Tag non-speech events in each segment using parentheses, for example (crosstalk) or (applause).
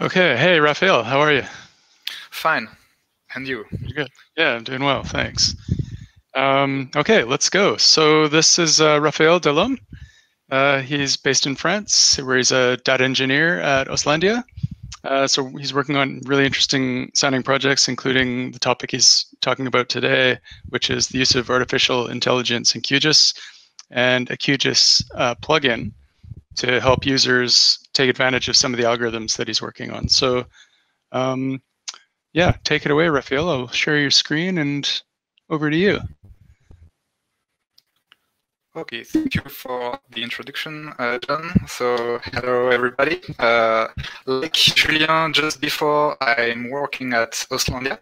Okay. Hey, Raphael, how are you? Fine. And you? You're good. Yeah, I'm doing well. Thanks. Um, okay, let's go. So this is uh, Raphael Delhomme. Uh, he's based in France, where he's a data engineer at Oslandia. Uh, so he's working on really interesting sounding projects, including the topic he's talking about today, which is the use of artificial intelligence in QGIS and a QGIS uh, plugin to help users take advantage of some of the algorithms that he's working on. So um, yeah, take it away, Raphael. I'll share your screen and over to you. Okay, thank you for the introduction, uh, John. So, hello everybody. Uh, like Julien, just before, I'm working at Oslandia.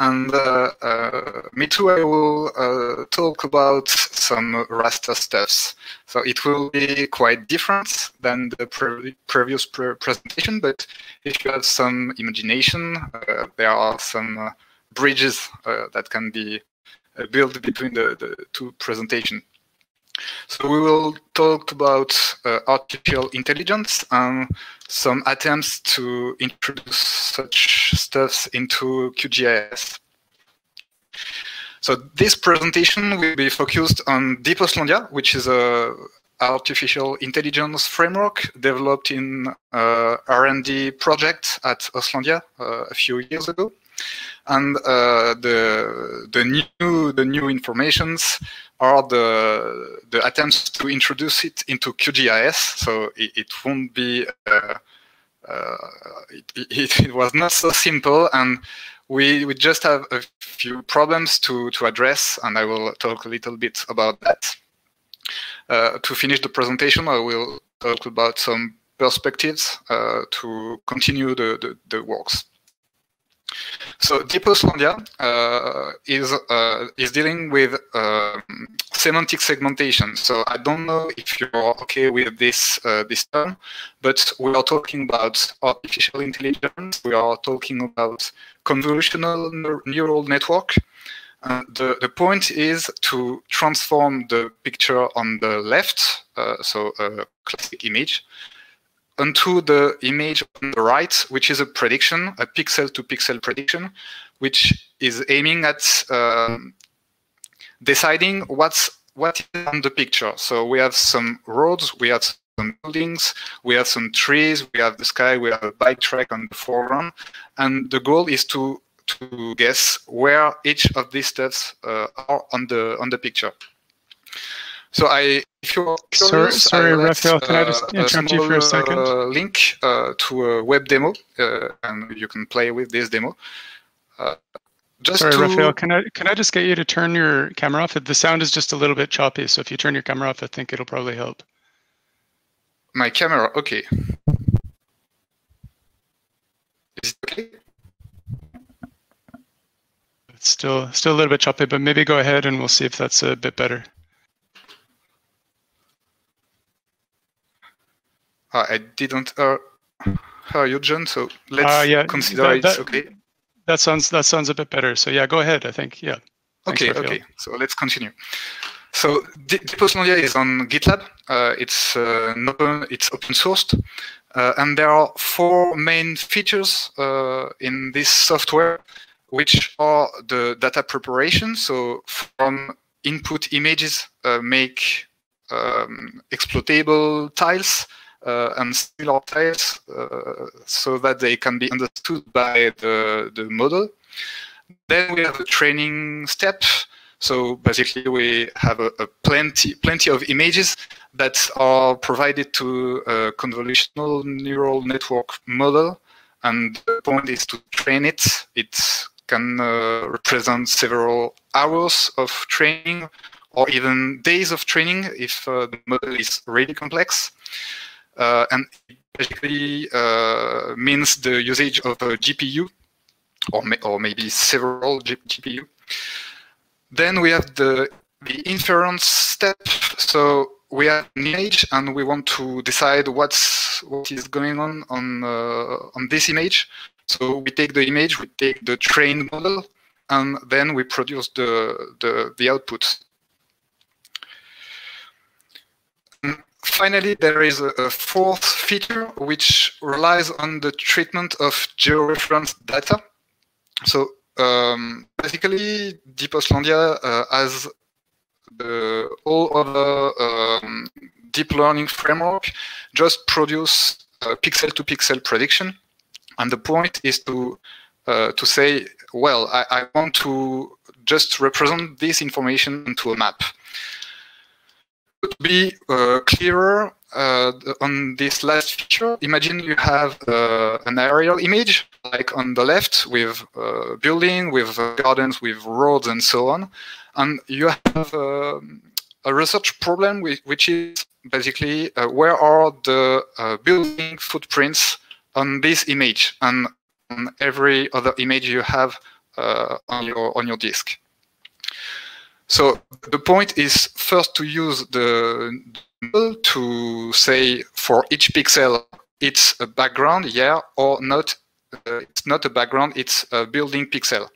And uh, uh, me too, I will uh, talk about some raster stuffs. So it will be quite different than the pre previous pre presentation, but if you have some imagination, uh, there are some uh, bridges uh, that can be built between the, the two presentations. So we will talk about uh, artificial intelligence and some attempts to introduce such stuffs into QGIS. So this presentation will be focused on Deeposlandia, which is a artificial intelligence framework developed in uh, R&D project at Oslandia uh, a few years ago. And uh, the, the, new, the new informations are the, the attempts to introduce it into QGIS. So it, it won't be, uh, uh, it, it, it, was not so simple. And we, we just have a few problems to, to address, and I will talk a little bit about that. Uh, to finish the presentation, I will talk about some perspectives uh, to continue the, the, the works. So Deeposlandia uh, is uh, is dealing with uh, semantic segmentation. So I don't know if you're okay with this uh, this term, but we are talking about artificial intelligence. We are talking about convolutional neural network. the the point is to transform the picture on the left, uh, so a classic image, onto the image on the right, which is a prediction, a pixel-to-pixel prediction, which is aiming at um, deciding what's what is on the picture. So we have some roads, we have some buildings, we have some trees, we have the sky, we have a bike track on the foreground, and the goal is to to guess where each of these steps uh, are on the on the picture. So I, if you're curious, sorry, sorry Raphael, can I just uh, interrupt you for a second? Uh, link uh, to a web demo, and you can play with this demo. just sorry, to... Raphael, can I can I just get you to turn your camera off? The sound is just a little bit choppy, so if you turn your camera off, I think it'll probably help. My camera, okay. Is it okay? It's still still a little bit choppy, but maybe go ahead and we'll see if that's a bit better. Uh, I didn't hear, hear you, John. So let's uh, yeah, consider that, it's okay. That sounds that sounds a bit better. So yeah, go ahead. I think yeah. Thanks okay. Okay. So let's continue. So Deeposlandia is on GitLab. Uh, it's uh, open, it's open sourced, uh, and there are four main features uh, in this software, which are the data preparation. So from input images, uh, make um, exploitable tiles uh, and still tiles uh, so that they can be understood by the, the model. Then we have a training step. So basically, we have a, a, plenty plenty of images that are provided to a convolutional neural network model, and the point is to train it. It can uh, represent several hours of training, or even days of training if uh, the model is really complex. Uh, and it basically uh, means the usage of a GPU or, or maybe several GPU. Then we have the, the inference step. So we have an image and we want to decide what's what is going on on uh, on this image. So we take the image, we take the trained model, and then we produce the the, the output finally, there is a, fourth feature which relies on the treatment of georeference data. So um, basically, Deeposlandia uh, has the all other um, deep learning framework just produce pixel-to-pixel -pixel prediction, and the point is to uh, to say, well, I, I want to just represent this information into a map. To be uh, clearer uh, on this last feature, imagine you have uh, an aerial image, like on the left, with uh, building, with uh, gardens, with roads, and so on, and you have um, a research problem, which is basically uh, where are the building footprints on this image and on every other image you have on your on your disk. So the point is first to use the model to say for each pixel it's a background, yeah, or not. Uh, it's not a background; it's a building pixel.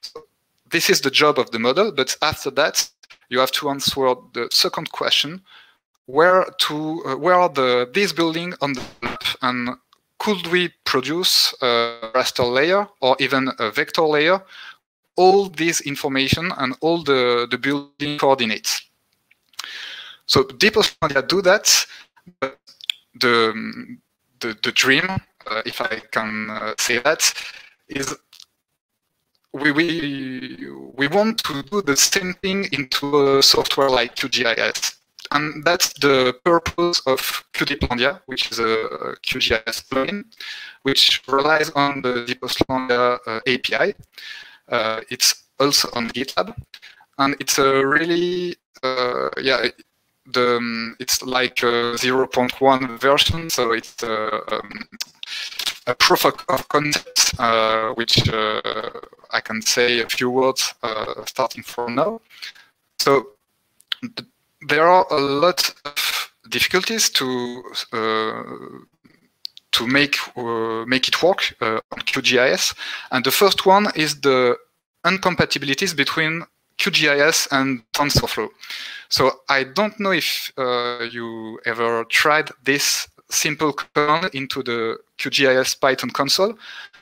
So this is the job of the model. But after that, you have to answer the second question: where to uh, where are the this building on the map, and could we produce a raster layer or even a vector layer all this information and all the, the building coordinates. So Deeposlandia do that, but the, the, the dream, uh, if I can uh, say that, is we, we, we want to do the same thing into a software like QGIS. And that's the purpose of QDeeplandia, which is a QGIS plugin, which relies on the Deeposlandia uh, API. Uh, it's also on GitHub, and it's a really uh, yeah the um, it's like a 0.1 version, so it's uh, um, a proof of, concept, uh, which uh, I can say a few words uh, starting from now. So th there are a lot of difficulties to to make uh, make it work uh, on QGIS. And the first one is the incompatibilities between QGIS and TensorFlow. So I don't know if uh, you ever tried this simple command into the QGIS Python console,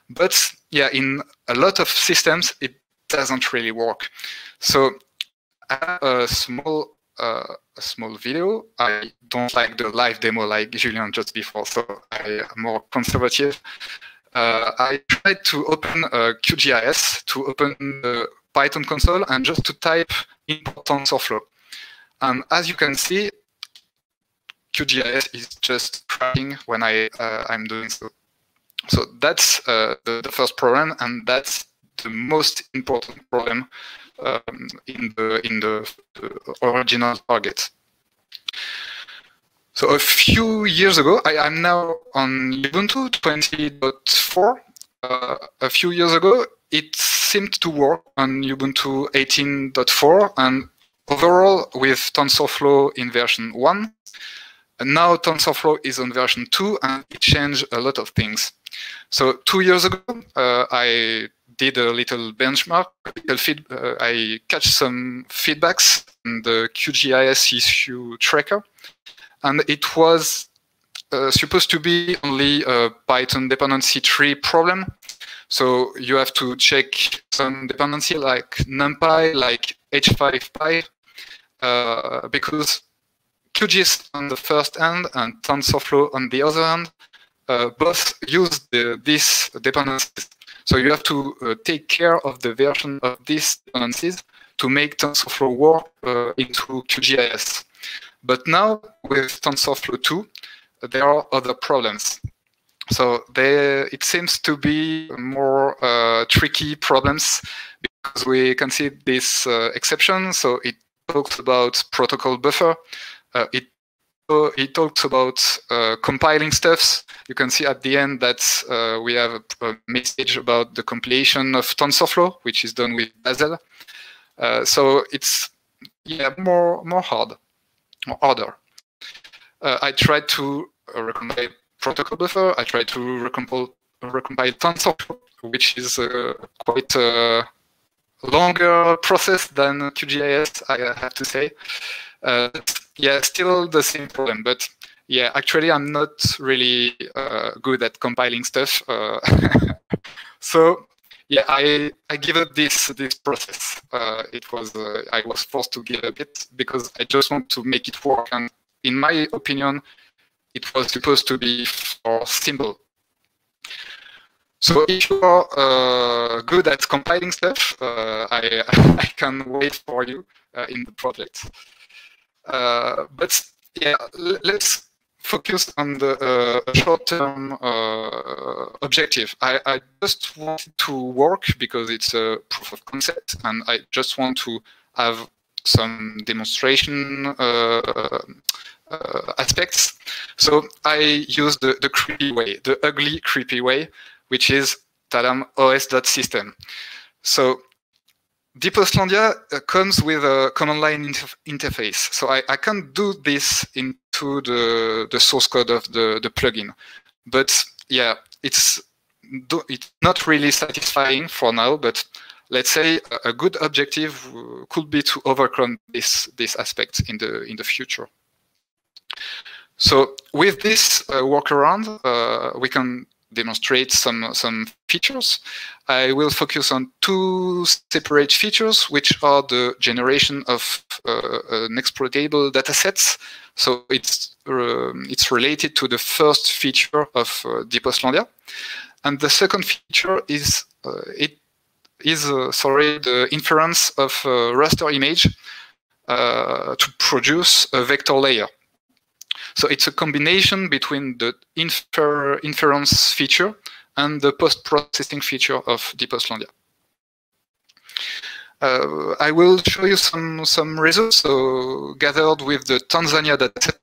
but yeah, in a lot of systems, it doesn't really work. So I have a small uh, a small video. I don't like the live demo like Julian just before, so I am more conservative. Uh, I tried to open uh, QGIS to open the Python console and just to type import TensorFlow. And as you can see, QGIS is just crashing when I uh, I'm doing so. So that's uh, the, the, first problem, and that's the most important problem um, in the in the, the, original target. So a few years ago, I, am now on Ubuntu 20.4. Uh, a few years ago, it seemed to work on Ubuntu 18.4 and overall with TensorFlow in version 1. And now TensorFlow is on version 2 and it changed a lot of things. So two years ago, uh, I did a little benchmark. A feed, uh, I catch some feedbacks in the QGIS issue tracker, and it was uh, supposed to be only a Python dependency tree problem. So you have to check some dependency like NumPy, like H5Py, uh, because QGIS on the first end and TensorFlow on the other end uh, both use the, these dependencies. So you have to uh, take care of the version of these dependencies to make TensorFlow work uh, into QGIS. But now with TensorFlow 2, there are other problems. So they, it seems to be more uh, tricky problems because we can see this uh, exception. So it talks about protocol buffer. Uh, it it talks about uh, compiling stuffs. You can see at the end that uh, we have a, a, message about the compilation of TensorFlow, which is done with Bazel. Uh, so it's yeah more more hard, more harder. Uh, I tried to recompile protocol buffer. I tried to recompile recompile TensorFlow, which is uh, quite a longer process than QGIS, I have to say. Yeah, still the same problem. But yeah, actually, I'm not really uh, good at compiling stuff. Uh, (laughs) so yeah, I I give up this this process. Uh, it was uh, I was forced to give up it because I just want to make it work. And in my opinion, it was supposed to be for simple. So if you are uh, good at compiling stuff, uh, I, (laughs) I can wait for you in the project. Uh, but yeah, let's focus on the uh, short-term uh, objective. I, I, just want to work because it's a proof of concept, and I just want to have some demonstration aspects. So I use the, the creepy way, the ugly, creepy way, which is Tadam os.system. So Deeposlandia uh, comes with a command line inter interface. So I, I can do this into the, the source code of the, the plugin. But yeah, it's, it's not really satisfying for now, but let's say a good objective could be to overcome this, this aspect in the, in the future. So with this uh, workaround, uh, we can demonstrate some, some features. I will focus on two separate features, which are the generation of uh, an exploitable datasets. So it's, uh, it's related to the first feature of uh. And the second feature is uh, it is uh, sorry the inference of a raster image uh, to produce a vector layer. So it's a combination between the infer inference feature and the post-processing feature of Deeposlandia. Uh, I will show you some, some results so gathered with the Tanzania dataset.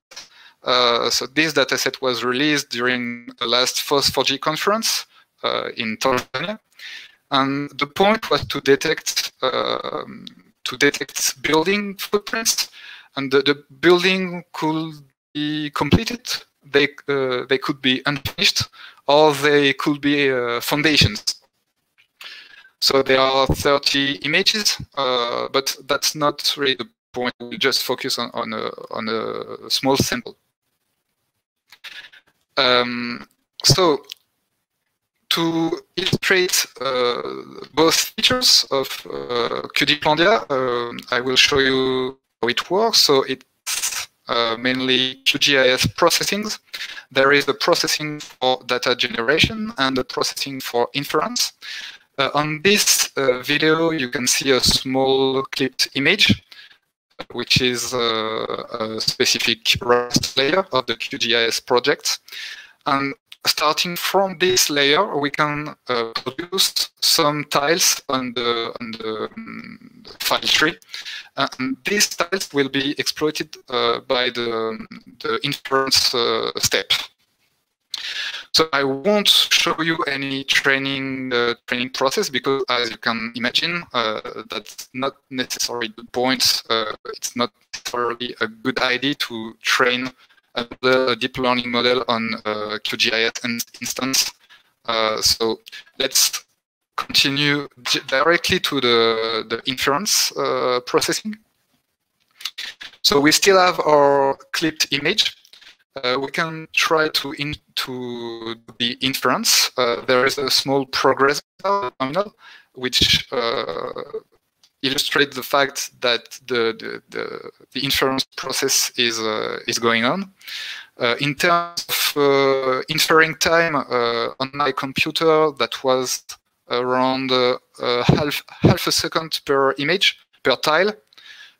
Uh, so this dataset was released during the last FOSS4G conference uh, in Tanzania. And the point was to detect um, to detect building footprints, and the, the building could completed, they, uh, they could be unfinished, or they could be uh, foundations. So there are 30 images, uh, but that's not really the point. We just focus on, on, a, on a small sample. Um, so to illustrate uh, both features of uh, QDeeplandia, uh, I will show you how it works. So it uh, mainly QGIS processings. There is the processing for data generation and the processing for inference. Uh, on this uh, video, you can see a small clipped image, which is uh, a specific layer of the QGIS project. And starting from this layer, we can uh, produce some tiles on the, on the um, file tree. Uh, and these tiles will be exploited uh, by the, the inference uh, step. So I won't show you any training uh, training process because, as you can imagine, uh, that's not necessarily the point. it's not necessarily a good idea to train the deep learning model on uh, QGIS instance. Uh, so let's continue directly to the, the inference uh, processing. So we still have our clipped image. Uh, we can try to into the inference. Uh, there is a small progress terminal, which uh, illustrate the fact that the, the, the, the inference process is, uh, is going on. Uh, in terms of uh, inferring time uh, on my computer, that was around uh, uh, half, half a second per image, per tile.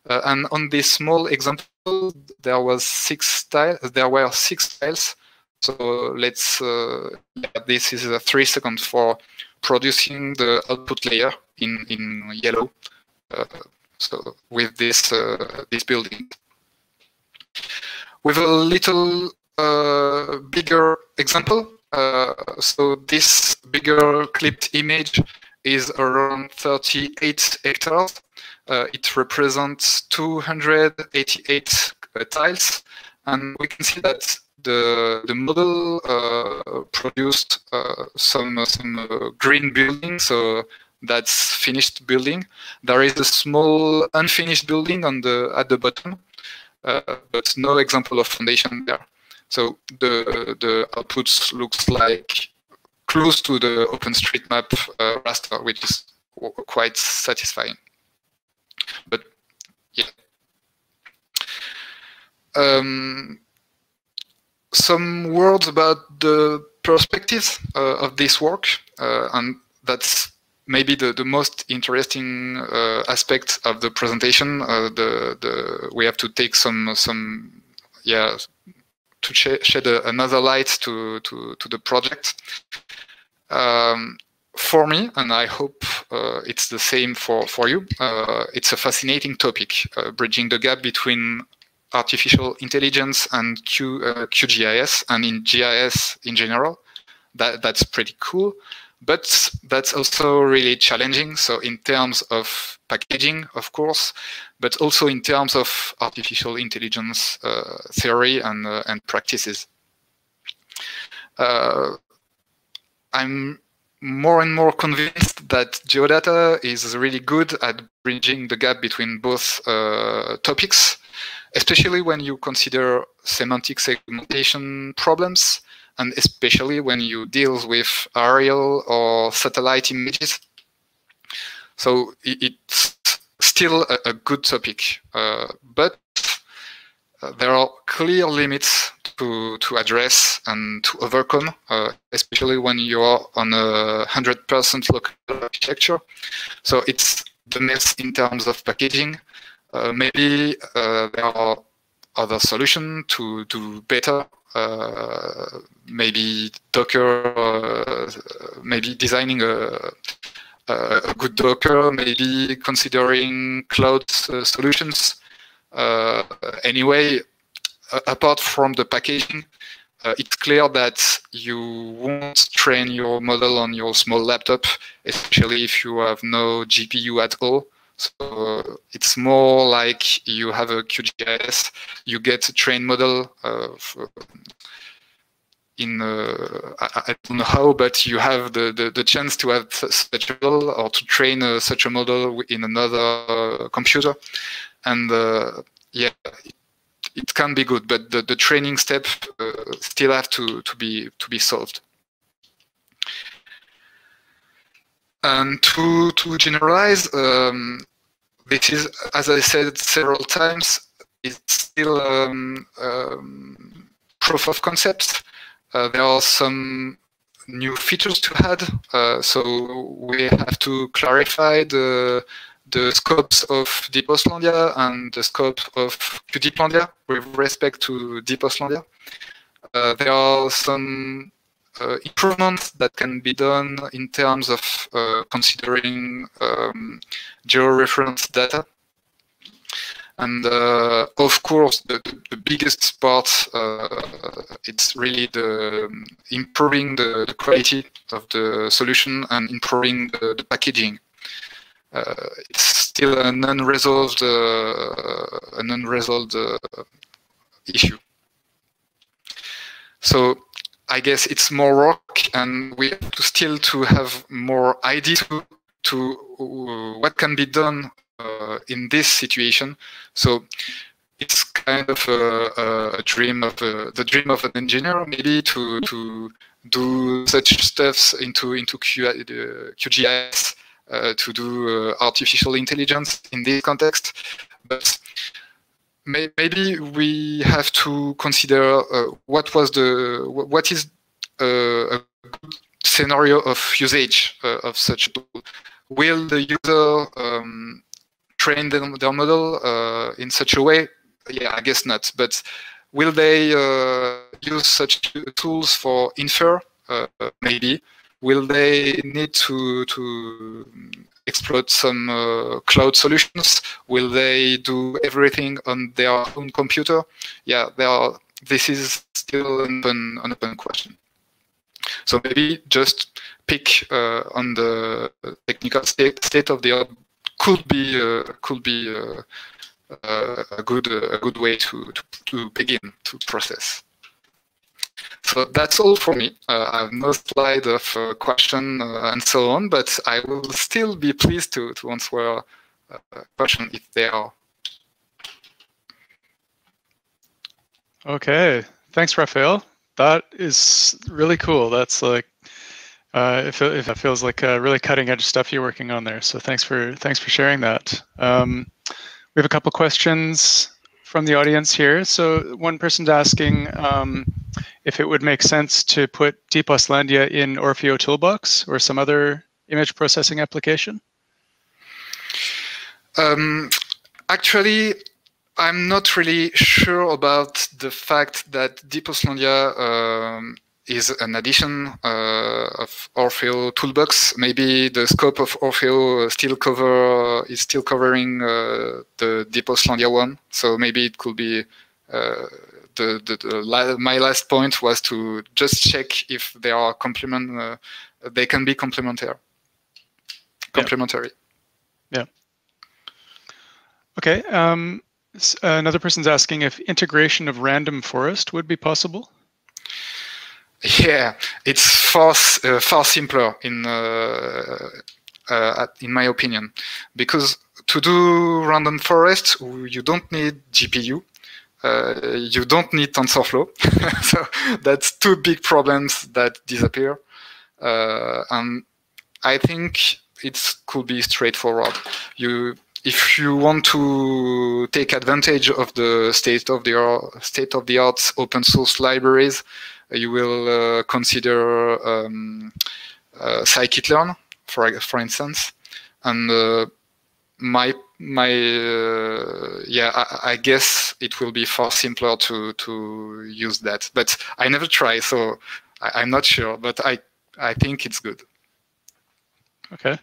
and on this small example, there was six tiles, there were six tiles. So let's, this is a three seconds for producing the output layer in, in yellow. Uh, so with this uh, this building. With a little uh, bigger example, so this bigger clipped image is around 38 hectares. it represents 288 tiles, and we can see that the the model uh, produced uh, some some uh, green buildings, so that's finished building. There is a small unfinished building on the at the bottom, but no example of foundation there. So the the outputs looks like close to the OpenStreetMap uh, raster, which is quite satisfying. But yeah. Um, some words about the perspectives uh, of this work, uh, and that's maybe the, the most interesting uh, aspect of the presentation. Uh, the the we have to take some some yeah to sh shed a, another light to to to the project. Um, for me, and I hope uh, it's the same for for you. Uh, it's a fascinating topic, uh, bridging the gap between artificial intelligence and Q, QGIS and in GIS in general. That that's pretty cool but that's also really challenging. So in terms of packaging, of course, but also in terms of artificial intelligence uh, theory and, uh, and practices. Uh, I'm more and more convinced that geodata is really good at bridging the gap between both uh, topics, especially when you consider semantic segmentation problems and especially when you deal with aerial or satellite images. So it's still a, good topic, uh, but uh, there are clear limits to, to address and to overcome, uh, especially when you're on a 100% local architecture. So it's the mess in terms of packaging. Uh, maybe uh, there are other solutions to do better maybe Docker, uh, maybe designing a, a, good Docker, maybe considering cloud uh, solutions. anyway, apart from the packaging, uh, it's clear that you won't train your model on your small laptop, especially if you have no GPU at all. So it's more like you have a QGIS, you get a train model uh, in, uh, I, I, don't know how, but you have the, the, the, chance to have such a model or to train uh, such a model in another uh, computer. And uh, yeah, it, it, can be good, but the, the training step uh, still have to, to, be, to be solved. And to, to generalize, um, this is, as I said several times, it's still um, um, proof of concept. Uh, there are some new features to add, uh, so we have to clarify the the scopes of Deeposlandia and the scope of QDeeplandia with respect to Deeposlandia. Uh, there are some uh, improvements that can be done in terms of uh, considering um, georeference data. And uh, of course, the, the biggest part, it's really the um, improving the, the, quality of the solution and improving the, the packaging. Uh, it's still an unresolved, uh, an unresolved uh, issue. So I guess it's more work, and we have to still to have more ideas to, to uh, what can be done uh, in this situation. So it's kind of a, a dream of a, the dream of an engineer, maybe to to do such stuffs into into Q, uh, QGIS uh, to do uh, artificial intelligence in this context, but may, maybe we have to consider uh, what was the what is uh, a good scenario of usage uh, of such a tool. Will the user um, train their, their model in such a way? Yeah, I guess not. But will they use such tools for infer? maybe. Will they need to to exploit some uh, cloud solutions? Will they do everything on their own computer? Yeah, there are, this is still an open, an open question. So maybe just pick uh, on the technical state, state of the art could be uh, could be uh, uh, a good a good way to, to, to begin to process. So that's all for me. Uh, I have no slide of uh, question uh, and so on, but I will still be pleased to, to answer uh, question if there are. Okay, thanks, Raphael. That is really cool. That's like, uh, if it, it feels like uh, really cutting edge stuff you're working on there. So thanks for thanks for sharing that. Um, we have a couple questions from the audience here. So one person's asking um, if it would make sense to put Deeposlandia in Orfeo Toolbox or some other image processing application. Um, actually, I'm not really sure about the fact that Deeposlandia um, is an addition uh, of Orfeo Toolbox. Maybe the scope of Orfeo still cover is still covering uh, the Deeposlandia one. So maybe it could be. Uh, the, the, the la my last point was to just check if they are complement. Uh, they can be complementary. Complementary. Yeah. yeah. Okay. Um, another person's asking if integration of random forest would be possible. Yeah, it's far uh, far simpler in uh, uh, in my opinion, because to do random forest, you don't need GPU, uh, you don't need TensorFlow, (laughs) so that's two big problems that disappear, uh, and I think it could be straightforward. You if you want to take advantage of the state of the art, state of the art open source libraries, you will uh, consider um, uh, scikit-learn, for for instance, and uh, my my uh, yeah I, I, guess it will be far simpler to to use that. But i never try so I, am not sure but i i think it's good. Okay.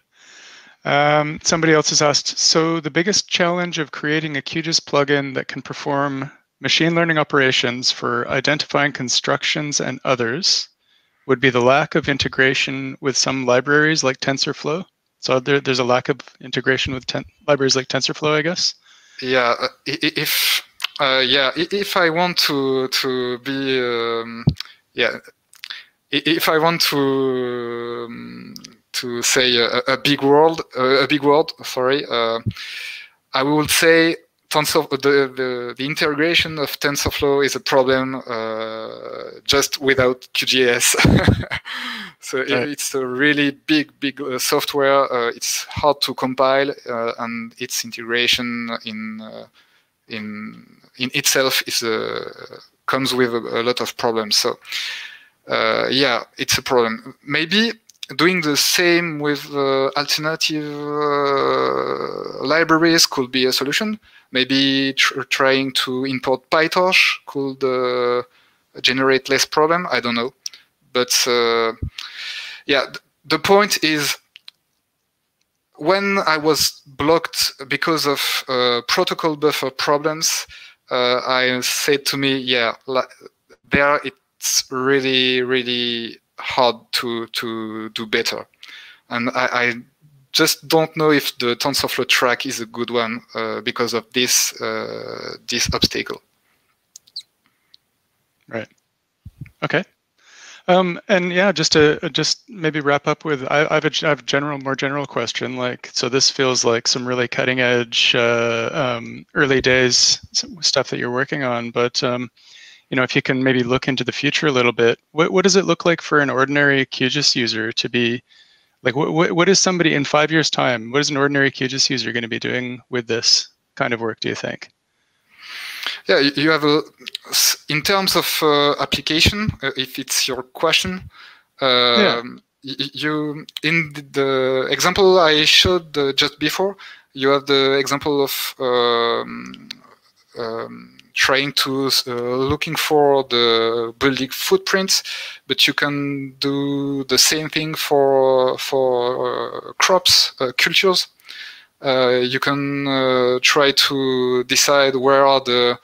Um, somebody else has asked, so the biggest challenge of creating a QGIS plugin that can perform machine learning operations for identifying constructions and others would be the lack of integration with some libraries like TensorFlow. So there, there's a lack of integration with libraries like TensorFlow, I guess. Yeah, uh, if uh, yeah, if I want to to be um, yeah, if I want to um, to say a, a big world, a big word. Sorry, uh, I would say The, the, the integration of TensorFlow is a problem uh, just without QGIS. (laughs) so right. it, it's a really big, big uh, software. Uh, it's hard to compile, uh, and its integration in in in itself is a, comes with a, a, lot of problems. So yeah, it's a problem. Maybe doing the same with uh, alternative uh, libraries could be a solution. Maybe tr trying to import PyTorch could uh, generate less problem. I don't know, but uh, yeah, th the point is when I was blocked because of uh, protocol buffer problems, uh, I said to me, yeah, there it's really, really hard to to do better. And I, I just don't know if the TensorFlow track is a good one uh, because of this uh, this obstacle. Right. Okay. Um, and yeah, just to just maybe wrap up with, I, I, have a, I have a general, more general question. Like, so this feels like some really cutting edge, uh, um, early days stuff that you're working on. But um, you know, if you can maybe look into the future a little bit, what, what does it look like for an ordinary QGIS user to be, like, what, what, what is somebody in five years' time, what is an ordinary QGIS user going to be doing with this kind of work, do you think? Yeah, you have a, in terms of uh, application, uh, if it's your question, uh, yeah. you in the example I showed uh, just before, you have the example of um, um, trying to uh, looking for the building footprints, but you can do the same thing for for uh, crops, uh, cultures. You can try to decide where are the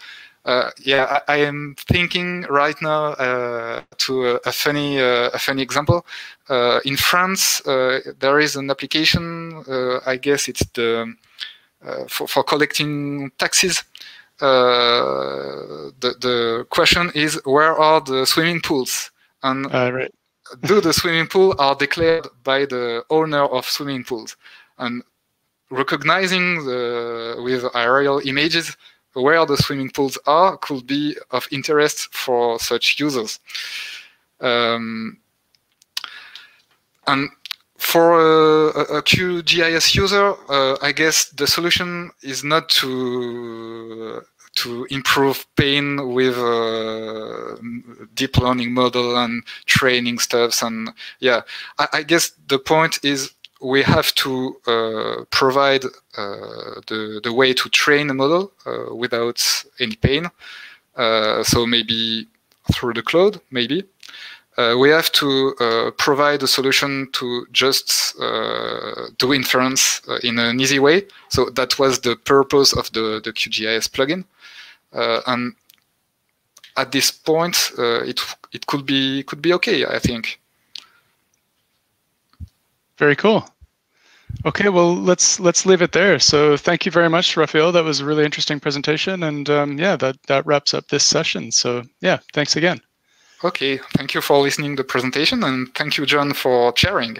uh, yeah, I, I, am thinking right now uh, to a, a funny uh, a funny example. in France, there is an application. I guess it's the for, for collecting taxes. Uh, the the question is where are the swimming pools and uh, right. (laughs) do the swimming pool are declared by the owner of swimming pools and recognizing the with aerial images where the swimming pools are could be of interest for such users. Um, and for a, a QGIS user, uh, I guess the solution is not to to improve pain with uh, deep learning model and training stuffs and yeah. I, I, guess the point is we have to uh, provide uh, the, the way to train a model uh, without any pain uh, so maybe through the cloud maybe uh, we have to uh, provide a solution to just uh, do inference uh, in an easy way. So that was the purpose of the, the QGIS plugin. Uh, and at this point, it it could be could be okay, I think. Very cool. Okay, well let's let's leave it there. So thank you very much, Raphael. That was a really interesting presentation, and um, yeah, that that wraps up this session. So yeah, thanks again. Okay, thank you for listening to the presentation, and thank you, John, for sharing.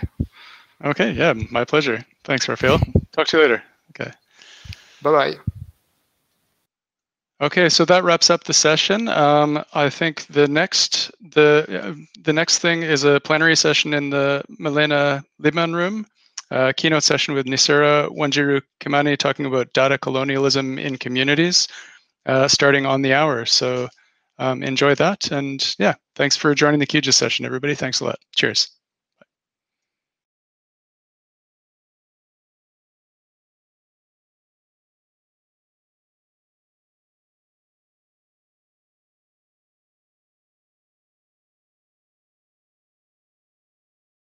Okay, yeah, my pleasure. Thanks, Raphael. Talk to you later. Okay. Bye-bye. Okay, so that wraps up the session. Um, I think the next the the next thing is a plenary session in the Milena Liebman room, a keynote session with Nisera Wanjiru Kimani talking about data colonialism in communities, uh, starting on the hour. So um, enjoy that. And yeah, thanks for joining the QGIS session, everybody. Thanks a lot. Cheers.